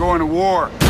going to war.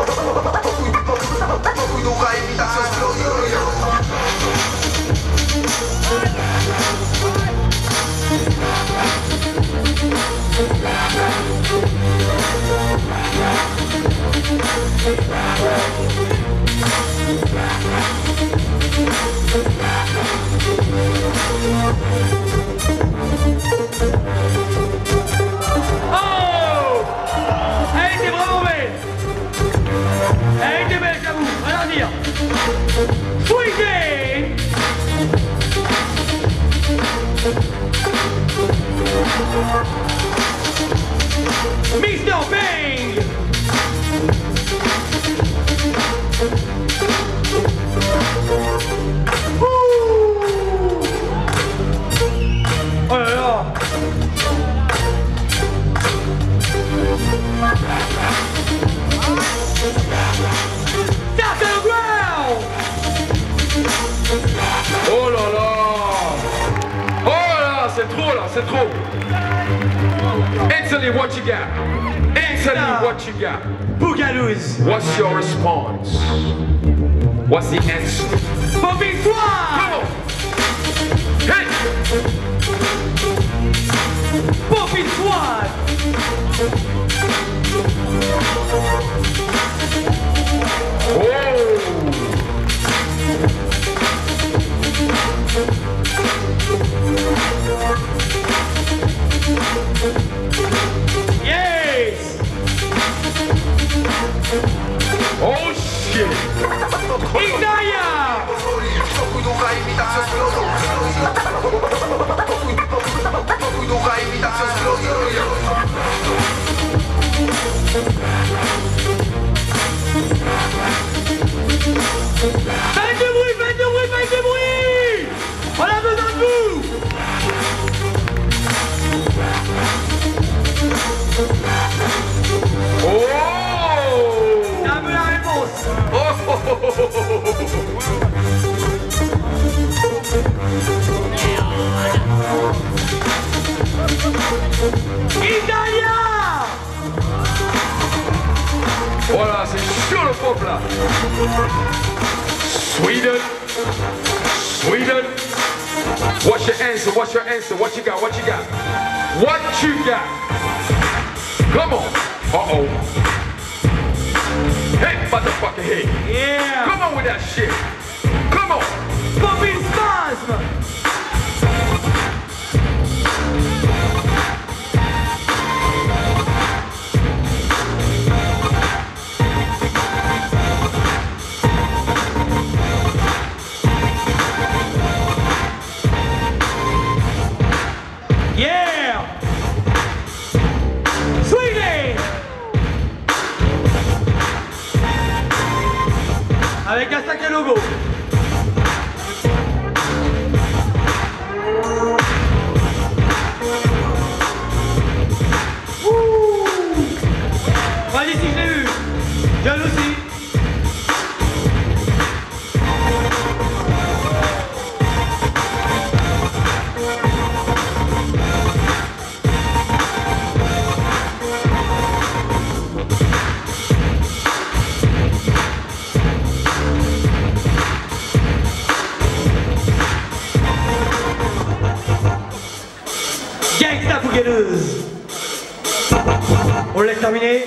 Bang Oh the ground! Oh là! Oh là là, c'est trop là, c'est trop! Italy, what you got? Italy, what you got? Boogaloos! What's your response? What's the answer? Pour victoire! C'est chaud le pop là Sweden Sweden What's your answer? What's your answer? What you got? What you got? What you got? Come on. Uh-oh. Hey, motherfucker, hey. Yeah. Come on with that shit. Come on. Bobby Spazm. On laisse terminer?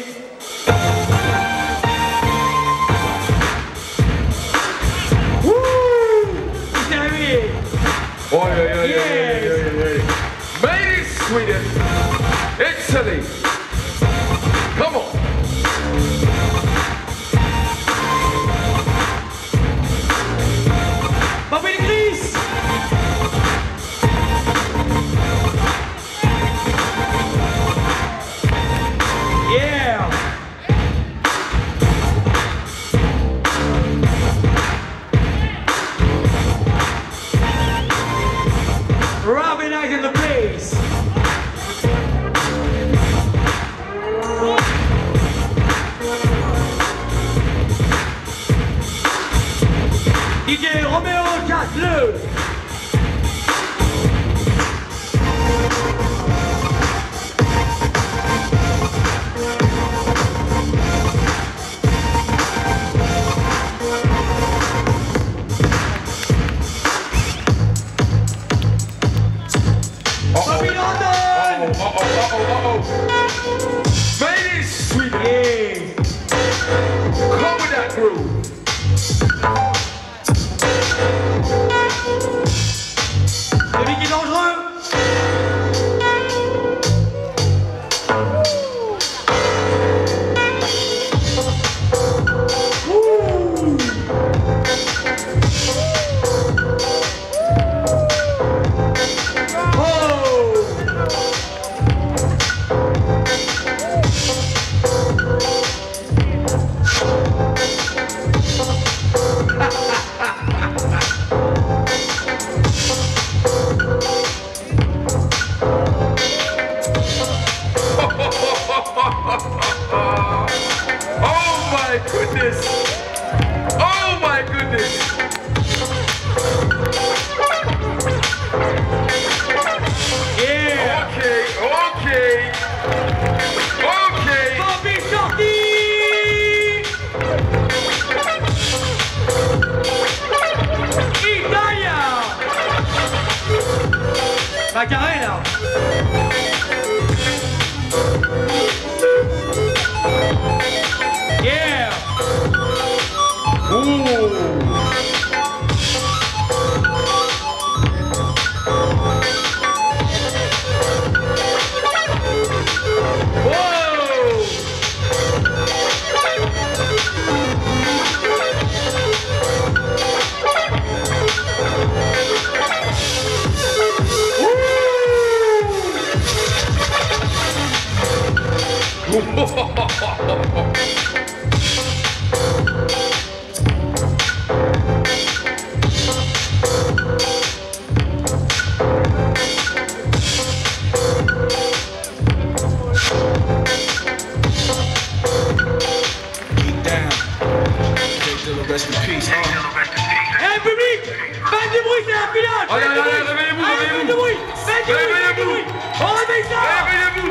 Rest in peace. Eh public Faites du bruit, c'est la finale Allez, Faites allez, réveillez-vous, réveillez-vous. Faites du bruit Faites du bruit, faites du bruit On réveille ça Réveillez-vous.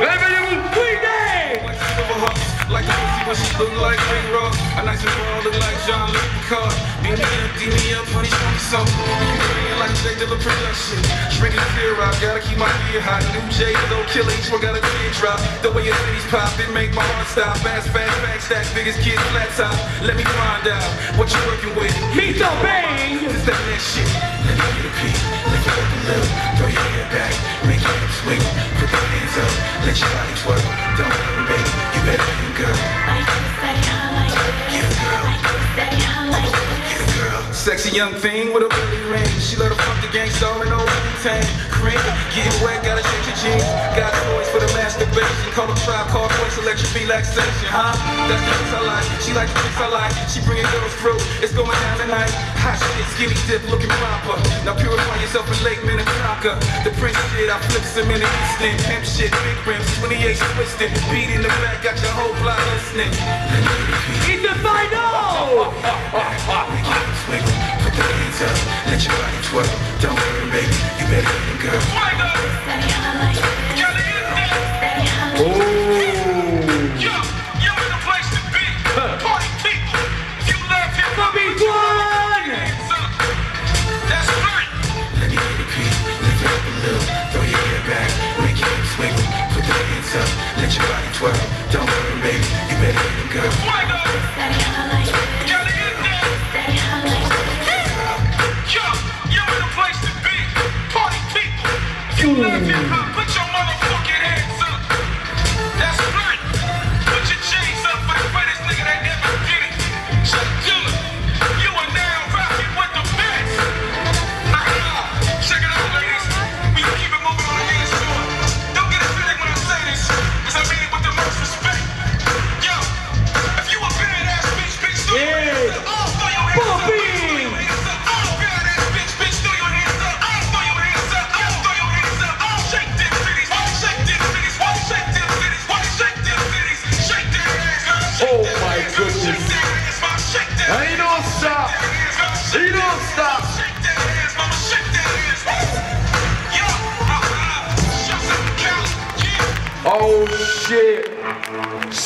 Réveillez-vous. Like the pussy when she look like Ray Ross. A nice and raw, look like Jean-Luc Picard. Beat me up, beat me up, honey, show me something. It like Jay Dilla production. Drinking fear out, gotta keep my ear hot. New J, don't kill each one, got a tear drop. The way your titties pop, it make my heart stop. Fast, fast, fast, stack, biggest kid, flat top. Let me find out what you working with. Mr. Bang Just that next shit. Let me get a peek. Lift it up a little. Throw your head back. Make your hips swing. Put your hands up. Let your body twerk. Don't young thing with a belly ring. She let her fuck the gangsta and no tank. Cream. Getting wet. Gotta change your jeans. Got toys for the masturbation. Call a tribe. Call voice. Electric relaxation. Huh? That's the things I like. She like the things I like. She bringing girls through. It's going down tonight. Hot shit. Skinny dip. Looking proper. Now purify yourself in Lake Minnetonka. The prince shit. I flip some in the instant. Pimp shit. Big rims. 28 twisted. Beat in the back. Got your whole block listening. It's the final The hands up, let your body twirl. Don't worry, baby, you better get a girl. It. Bobby Swan Let me get a peek, If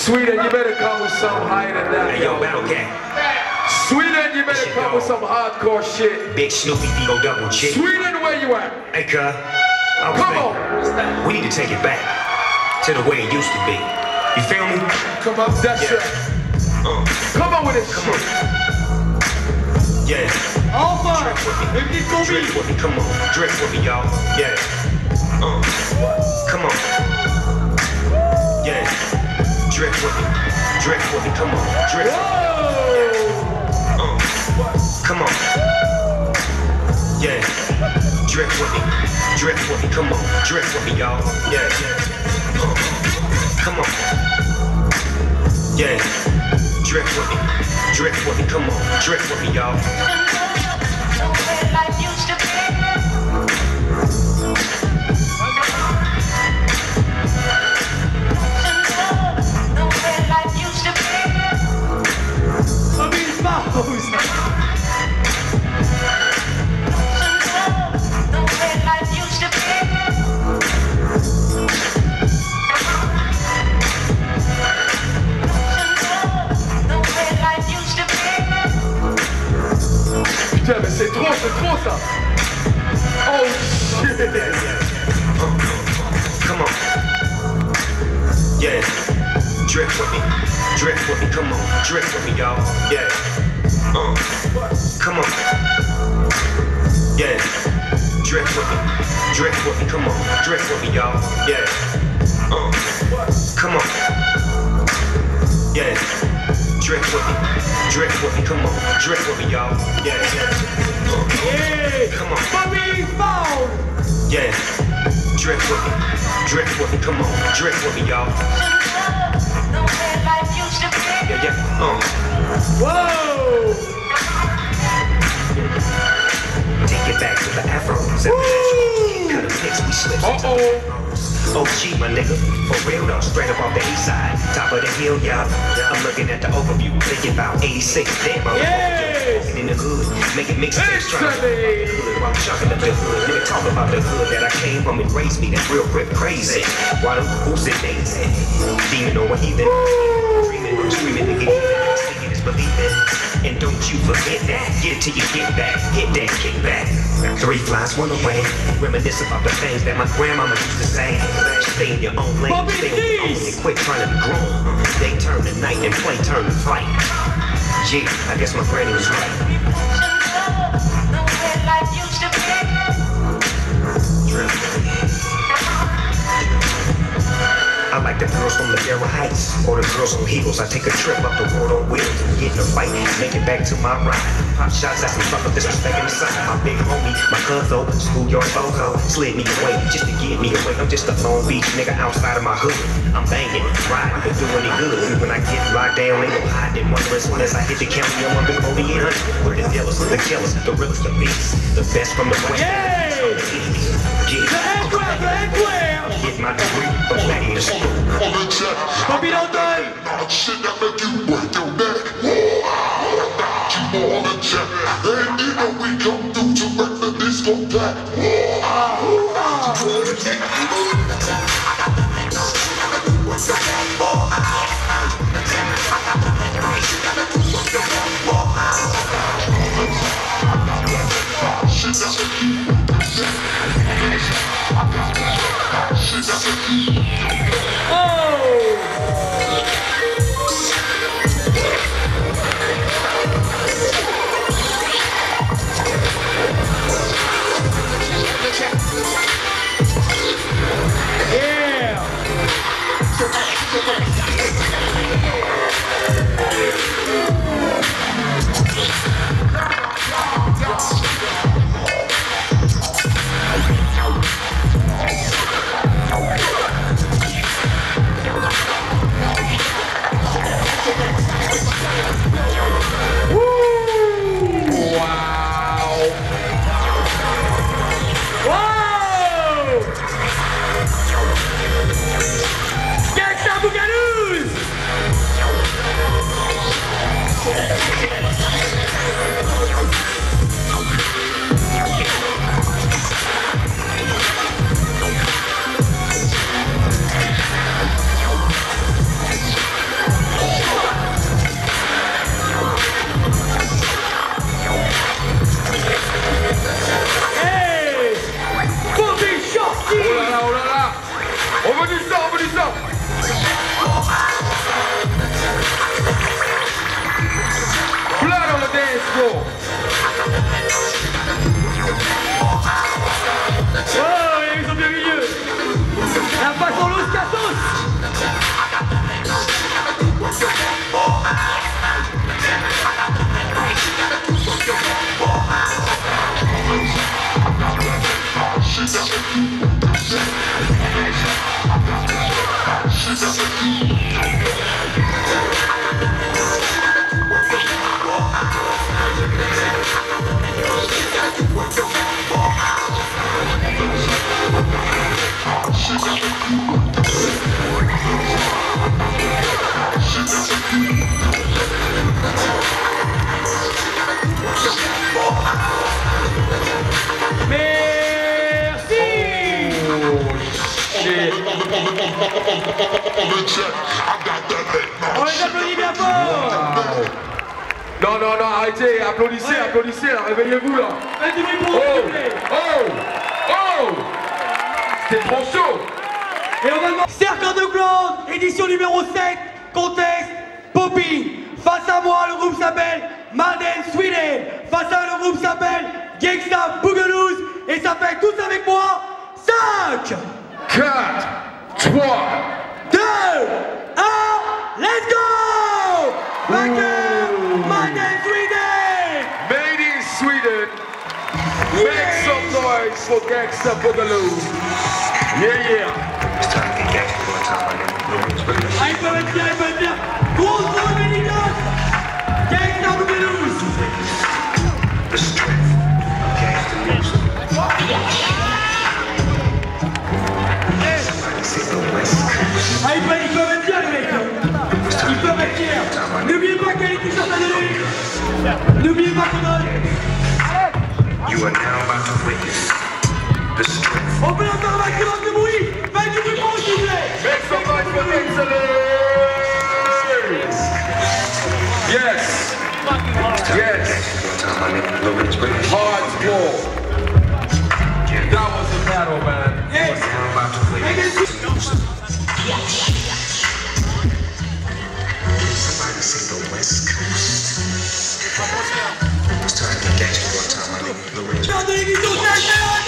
Sweden, you better come with something higher than that. Hey, yo, Battle Cat. Sweden, you better come with some hardcore shit. Big Snoopy D-O double G. Sweden, where you at? Hey, cuz. Come on. We need to take it back to the way it used to be. You feel me? Come on, that's Yeah. right. Uh, Come on with it. come on. Yeah. Les petites combis. Drip with me, come on. Drip with me, y'all. Yeah. Uh, come on. Yeah. Drip with me. Drip with me, come on. Drip. Whoa! Uh, come on. Yeah. Drip with me. Drip with me, come on. Drip with me, y'all. Yeah. Uh, come on. Yeah. Drip with me. Drip with me, come on. Drip with me, y'all. Me. Come on. Drip with me, y'all. Yeah. Uh. Come on. Yeah. Drip with me. Drip with me. Come on. Drip with me, y'all. Yeah. Uh. Come on. Yeah. Drip with me. Drip with me. Come on. Drip with me, y'all. Yeah. Uh. Hey, Come on. Bobby, pause. Yeah. Drip with me. Drip with me. Come on. Drip with me, y'all. Yeah, yeah. Uh. Whoa. Take it back to the afro. Pics, we. Uh-oh. OG, my nigga. For real though, straight up off the east side. Top of the hill, y'all. I'm looking at the overview, thinking about 86. Damn, I'm Yes. in the hood, making mixtapes, trying to Excellent. hood while chucking the hood. Talk about the hood that I came from and raised me. That's real grip crazy. Why them who's it daisy? Demon or a heathen. Screaming, is believing. And don't you forget that. Get it till you get back. Hit that kick back. Three flies, one away. Reminisce about the things that my grandmama used to say. Stay in your own lane. Bobby Stay on your own and quit trying to be grown. Day turn to night and play turn to fight. Yeah, I guess my granny was right. I like the girls from the Ladera Heights or the girls on heels. I take a trip up the road on wheels, get in a fight, make it back to my ride. Pop shots at some fucker disrespecting the side. My big homie, my cousin, schoolyard photo, slid me away just to get me away. I'm just a Long Beach nigga outside of my hood. I'm banging, riding, but doing it good. When I get locked down, ain't no hiding. Wonder as soon as I hit the county, I'm up in 4800. Where the dealers, the killers, the realest, the beasts, the best from the west. Yay! Yeah. Incroyable, incroyable. Get my degree from Latin to school. On the jet. Bobby London. Not shit that make you And you know we come through to wreck the make you break your neck. On les applaudit bien fort Non, non, non, arrêtez, applaudissez, Ouais. applaudissez, réveillez-vous là Faites du bruit pour Oh Oh Oh C'était trop chaud Et on va demander Cercle de Clown, édition numéro 7, contexte, Poppy. Face à moi, le groupe s'appelle Madden Sweden. Face à eux, le groupe s'appelle Gangsta Boogaloo's. Et ça fait tous avec moi 5, 4, 3, 2, 1, let's go! Vainqueur, Made in Sweden Made in Sweden. Make some noise for Gangsta Boogaloo. Yeah, yeah You are now about to witness the strength. On peut entendre un maximum de bruit. Faites du bruit pour eux, s'il. Make some noise for Gangsta Yes Yes One time, my nigga. No one's really Hardcore That was a battle, man Hey, now about to witness. Somebody say the West Coast time to catch you one time, my nigga. Lil Rich.